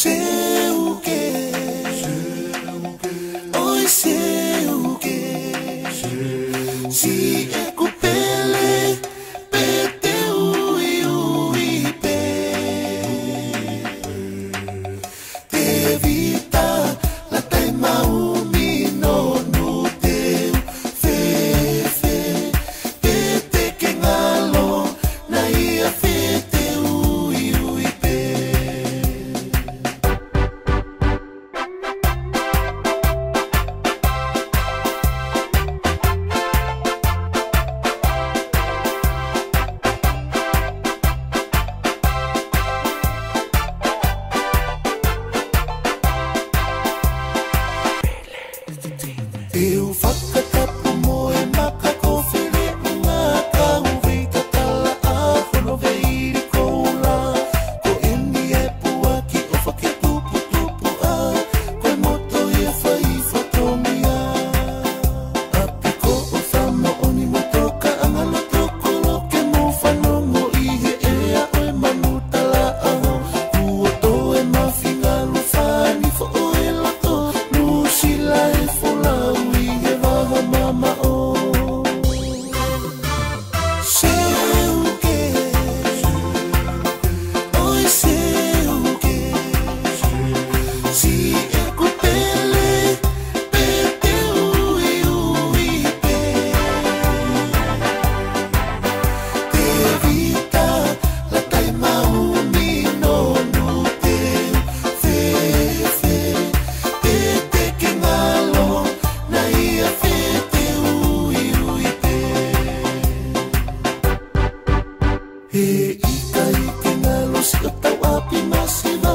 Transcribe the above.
He ika i ke ngalo si o que